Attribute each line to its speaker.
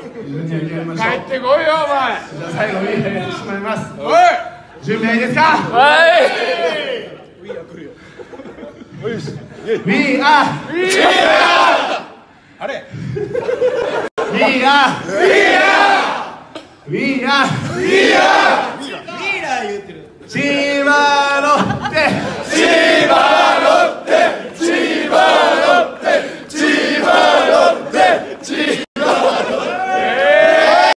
Speaker 1: 帰ってこいよお前。
Speaker 2: じゃあ最後にてしまいます。
Speaker 1: おい。
Speaker 2: 準備はいいですか？
Speaker 1: はい。
Speaker 2: We ィーアあれ？